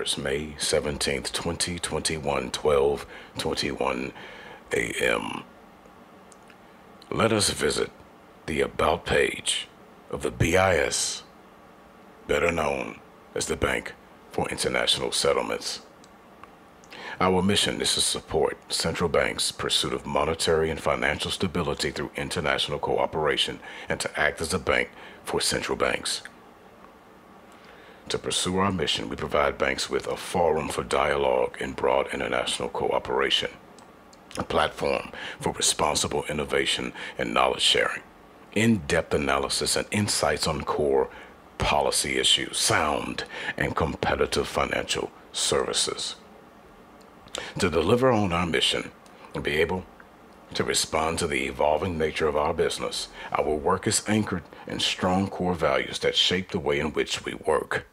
May 17th, 2021, 12 21 a.m. Let us visit the About page of the BIS, better known as the Bank for International Settlements. Our mission is to support central banks' pursuit of monetary and financial stability through international cooperation and to act as a bank for central banks. To pursue our mission, we provide banks with a forum for dialogue and broad international cooperation, a platform for responsible innovation and knowledge sharing, in depth analysis and insights on core policy issues, sound and competitive financial services. To deliver on our mission and be able to respond to the evolving nature of our business, our work is anchored in strong core values that shape the way in which we work.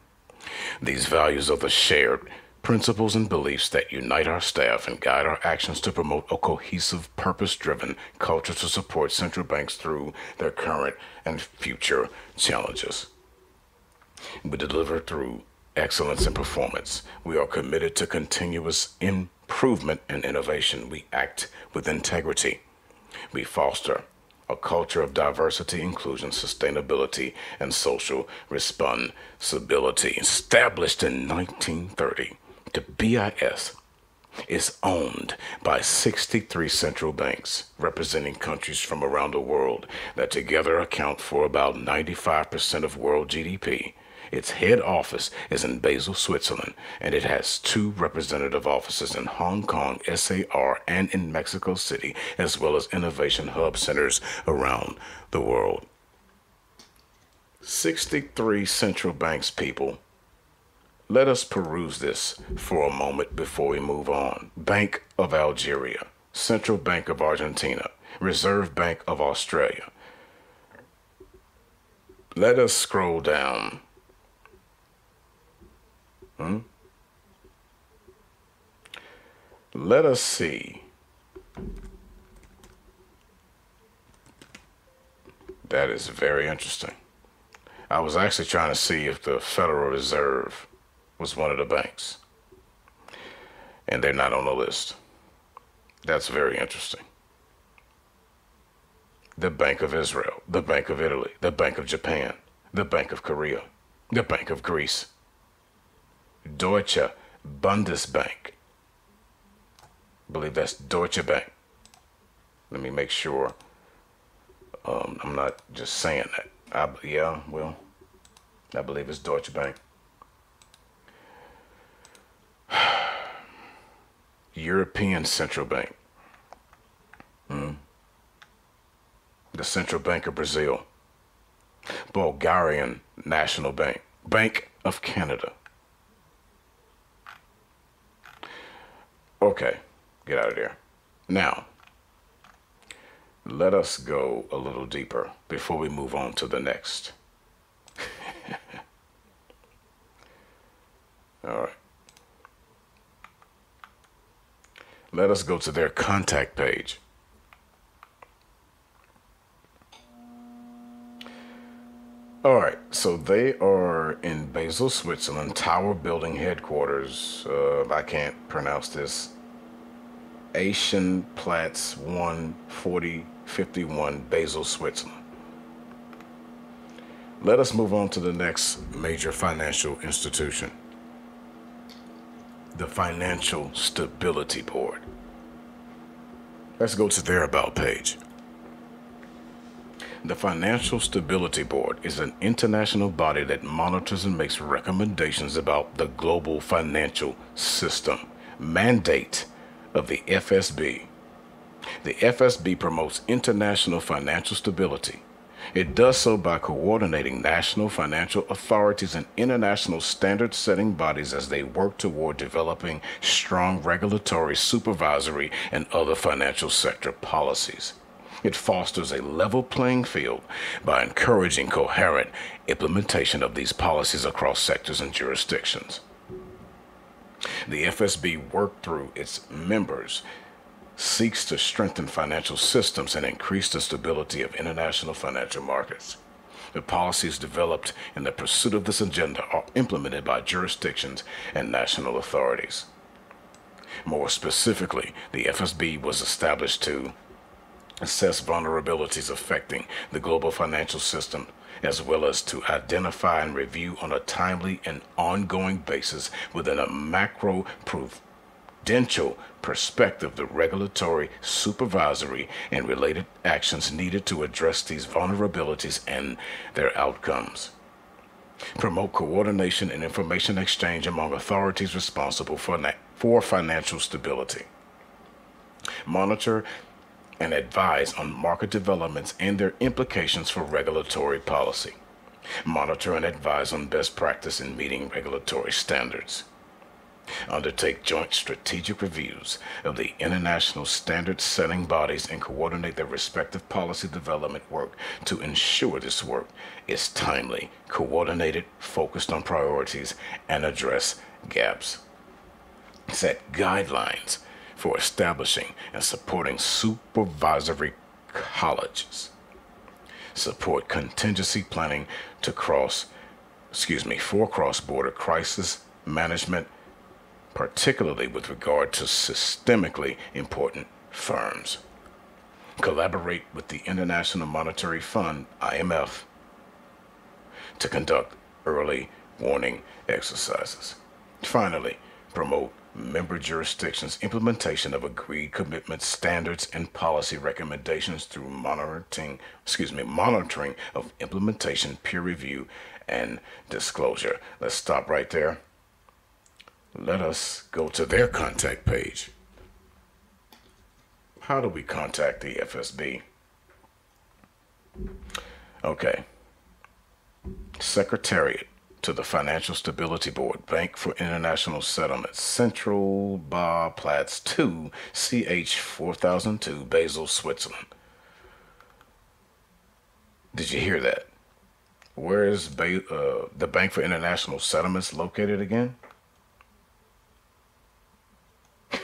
These values are the shared principles and beliefs that unite our staff and guide our actions to promote a cohesive, purpose driven culture to support central banks through their current and future challenges. We deliver through excellence and performance. We are committed to continuous improvement and innovation. We act with integrity. We foster a culture of diversity, inclusion, sustainability, and social responsibility. Established in 1930, the BIS is owned by 63 central banks representing countries from around the world that together account for about 95% of world GDP its head office is in Basel, Switzerland, and it has two representative offices in Hong Kong, SAR, and in Mexico City, as well as innovation hub centers around the world. 63 central banks, people. Let us peruse this for a moment before we move on. Bank of Algeria, Central Bank of Argentina, Reserve Bank of Australia. Let us scroll down Hmm? Let us see. That is very interesting. I was actually trying to see if the Federal Reserve was one of the banks. And they're not on the list. That's very interesting. The Bank of Israel, the Bank of Italy, the Bank of Japan, the Bank of Korea, the Bank of Greece, Deutsche Bundesbank. I believe that's Deutsche Bank. Let me make sure um, I'm not just saying that. I, yeah, well, I believe it's Deutsche Bank. European Central Bank. Mm. The Central Bank of Brazil. Bulgarian National Bank. Bank of Canada. Okay, get out of there. Now, let us go a little deeper before we move on to the next. All right. Let us go to their contact page. All right, so they are in Basel, Switzerland, Tower Building headquarters. Uh, I can't pronounce this. Asian Platz 14051, Basel, Switzerland. Let us move on to the next major financial institution the Financial Stability Board. Let's go to their About page. The Financial Stability Board is an international body that monitors and makes recommendations about the global financial system. Mandate of the FSB. The FSB promotes international financial stability. It does so by coordinating national financial authorities and international standard setting bodies as they work toward developing strong regulatory, supervisory, and other financial sector policies. It fosters a level playing field by encouraging coherent implementation of these policies across sectors and jurisdictions. The FSB work through its members seeks to strengthen financial systems and increase the stability of international financial markets. The policies developed in the pursuit of this agenda are implemented by jurisdictions and national authorities. More specifically, the FSB was established to assess vulnerabilities affecting the global financial system, as well as to identify and review on a timely and ongoing basis within a macro prudential perspective the regulatory, supervisory, and related actions needed to address these vulnerabilities and their outcomes. Promote coordination and information exchange among authorities responsible for, for financial stability. Monitor and advise on market developments and their implications for regulatory policy. Monitor and advise on best practice in meeting regulatory standards. Undertake joint strategic reviews of the international standard setting bodies and coordinate their respective policy development work to ensure this work is timely, coordinated, focused on priorities, and address gaps. Set guidelines for establishing and supporting supervisory colleges. Support contingency planning to cross, excuse me, for cross-border crisis management, particularly with regard to systemically important firms. Collaborate with the International Monetary Fund, IMF, to conduct early warning exercises. Finally, promote member jurisdictions' implementation of agreed commitment standards and policy recommendations through monitoring, excuse me, monitoring of implementation, peer review, and disclosure. Let's stop right there. Let us go to their contact page. How do we contact the FSB? Okay. Secretariat to the Financial Stability Board, Bank for International Settlements, Central Bar Platz 2, CH 4002, Basel, Switzerland. Did you hear that? Where is ba- uh, the Bank for International Settlements located again?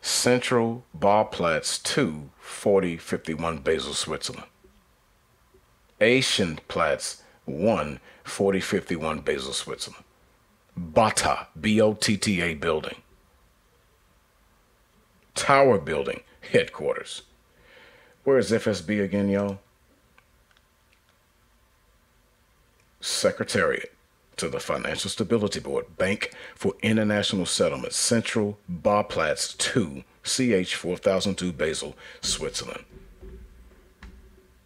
Central Barplatz 2, 4051 Basel, Switzerland. Asienplatz 1, 4051 Basel, Switzerland. Botta, B O T T A building. Tower building, headquarters. Where is FSB again, y'all? Secretariat to the Financial Stability Board, Bank for International Settlements, Central Barplatz 2, CH 4002 Basel, Switzerland.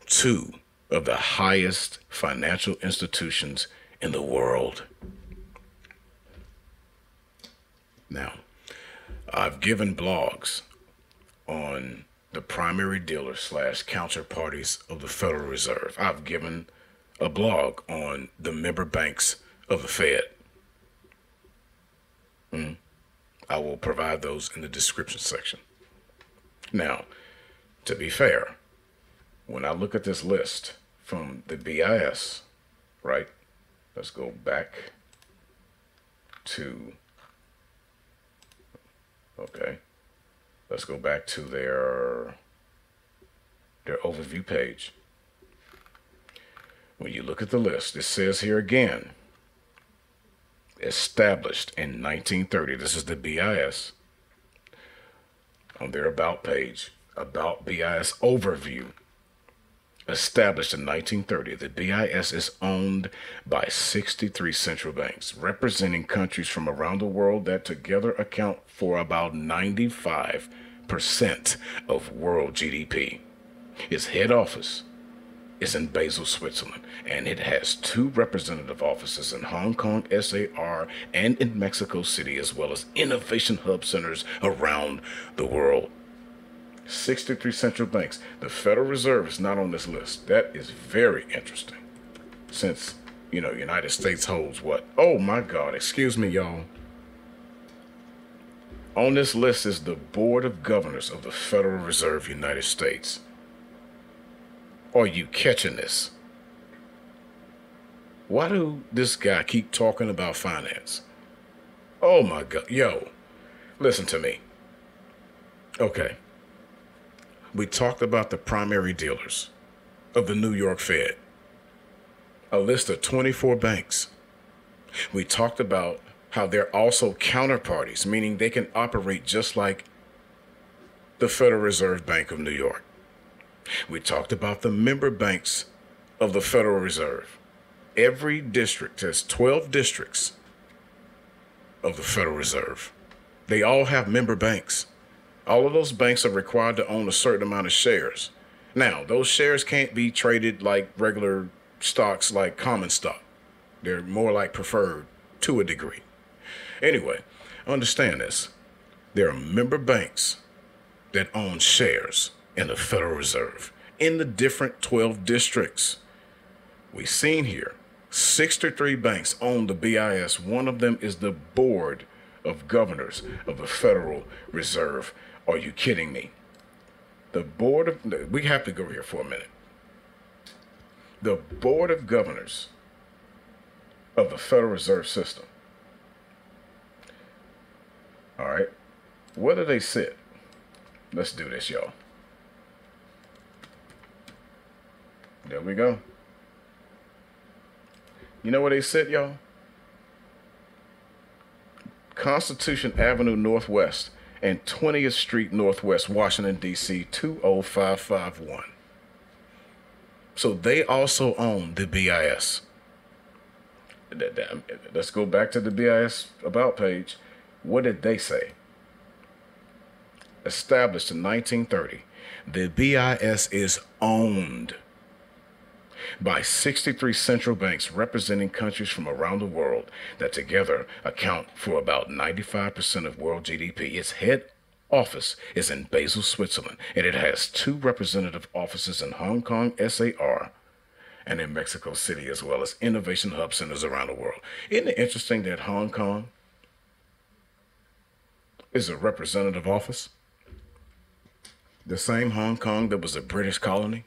Two of the highest financial institutions in the world. Now, I've given blogs on the primary dealer slash counterparties of the Federal Reserve. I've given a blog on the member banks of the Fed. Mm. I will provide those in the description section. Now, to be fair, when I look at this list from the BIS, right? Let's go back to, okay, let's go back to their, their overview page. When you look at the list, it says here again, established in 1930. This is the BIS on their About page, About BIS Overview. Established in 1930, the BIS is owned by 63 central banks, representing countries from around the world that together account for about 95% of world GDP. Its head office is in Basel, Switzerland, and it has two representative offices in Hong Kong, SAR, and in Mexico City, as well as innovation hub centers around the world. 63 central banks. The Federal Reserve is not on this list. That is very interesting. Since, you know, United States holds what? Oh my God, excuse me, y'all. On this list is the Board of Governors of the Federal Reserve United States. Are you catching this? Why do this guy keep talking about finance? Oh my God. Yo, listen to me. Okay We talked about the primary dealers of the New York Fed, a list of 24 banks. We talked about how they're also counterparties, meaning they can operate just like the Federal Reserve Bank of New York. We talked about the member banks of the Federal Reserve. Every district has 12 districts of the Federal Reserve. They all have member banks. All of those banks are required to own a certain amount of shares. Now, those shares can't be traded like regular stocks, like common stock. They're more like preferred to a degree. Anyway, understand this. There are member banks that own shares in the Federal Reserve in the different 12 districts. We've seen here 63 banks own the BIS. One of them is the board of governors of the Federal Reserve. Are you kidding me? The board of, we have to go here for a minute. The board of governors of the Federal Reserve System. All right. Where do they sit? Let's do this, y'all. There we go. You know where they sit, y'all? Constitution Avenue Northwest and 20th Street Northwest, Washington, D.C. 20551. So they also own the BIS. Um, let's go back to the BIS About page. What did they say? Established in 1930, the BIS is owned by 63 central banks representing countries from around the world that together account for about 95% of world GDP. Its head office is in Basel, Switzerland, and it has two representative offices in Hong Kong, SAR, and in Mexico City, as well as innovation hub centers around the world. Isn't it interesting that Hong Kong is a representative office? The same Hong Kong that was a British colony?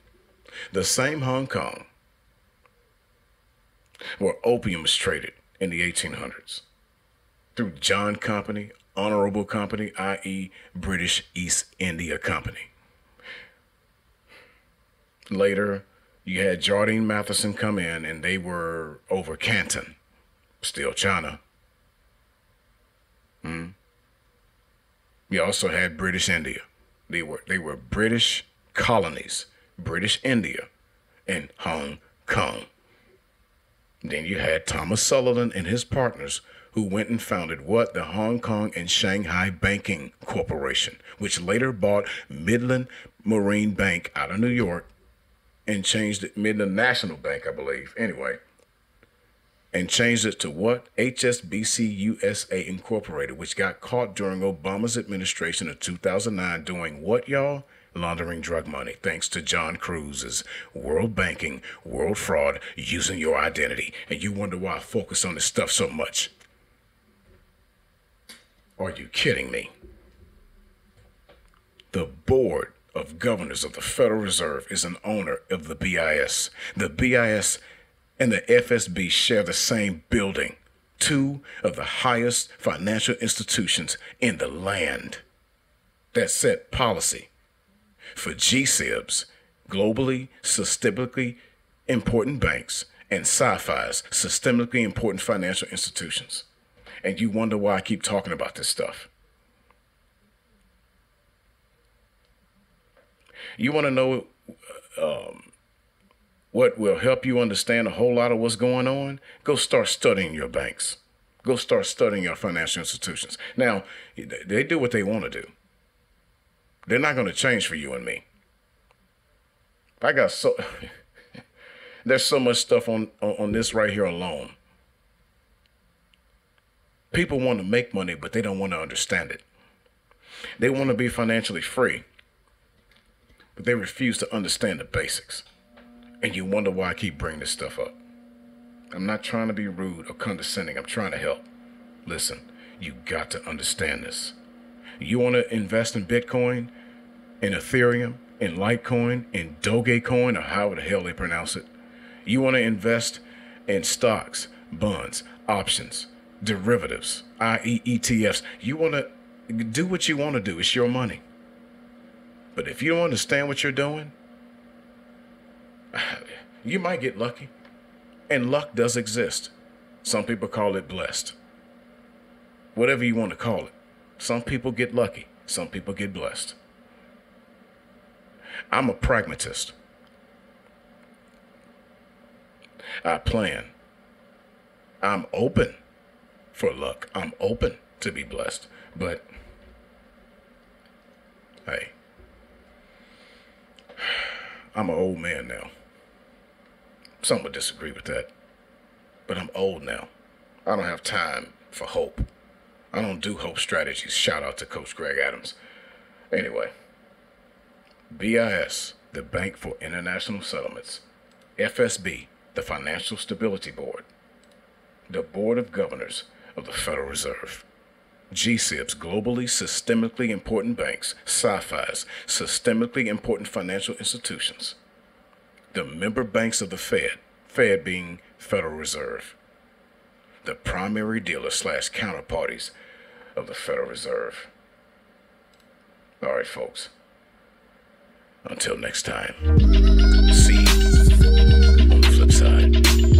The same Hong Kong where opium was traded in the 1800s through John Company, Honorable Company, i.e., British East India Company. Later, you had Jardine Matheson come in and they were over Canton, still China. Hmm. You also had British India. They were they were British colonies, British India, and Hong Kong. Then you had Thomas Sutherland and his partners who went and founded what? The Hong Kong and Shanghai Banking Corporation, which later bought Midland Marine Bank out of New York and changed it Midland National Bank, I believe. Anyway, and changed it to what? HSBC USA Incorporated, which got caught during Obama's administration of 2009 doing what, y'all? Laundering drug money thanks to John Cruz's world banking, world fraud, using your identity. And you wonder why I focus on this stuff so much. Are you kidding me? The board of governors of the Federal Reserve is an owner of the BIS. The BIS and the FSB share the same building, two of the highest financial institutions in the land that set policy for GSIBs, globally systemically important banks, and SIFIs, systemically important financial institutions. And you wonder why I keep talking about this stuff. You want to know um, what will help you understand a whole lot of what's going on? Go start studying your banks. Go start studying your financial institutions. Now, they do what they want to do. They're not going to change for you and me. I got so there's so much stuff on, on on this right here alone. People want to make money, but they don't want to understand it. They want to be financially free, but they refuse to understand the basics. And you wonder why I keep bringing this stuff up. I'm not trying to be rude or condescending. I'm trying to help. Listen, you got to understand this. You want to invest in Bitcoin, in Ethereum, in Litecoin, in Dogecoin, or however the hell they pronounce it. You want to invest in stocks, bonds, options, derivatives, i.e., ETFs. You want to do what you want to do. It's your money. But if you don't understand what you're doing, you might get lucky. And luck does exist. Some people call it blessed. Whatever you want to call it. Some people get lucky, some people get blessed. I'm a pragmatist. I plan. I'm open for luck. I'm open to be blessed. But hey, I'm an old man now. Some would disagree with that. But I'm old now. I don't have time for hope. I don't do hope strategies. Shout out to Coach Greg Adams. Anyway, BIS, the Bank for International Settlements, FSB, the Financial Stability Board, the Board of Governors of the Federal Reserve. GSIBs, globally systemically important banks, SIFIs, systemically important financial institutions. The member banks of the Fed, Fed being Federal Reserve. The primary dealer slash counterparties of the Federal Reserve. All right, folks. Until next time, see you on the flip side.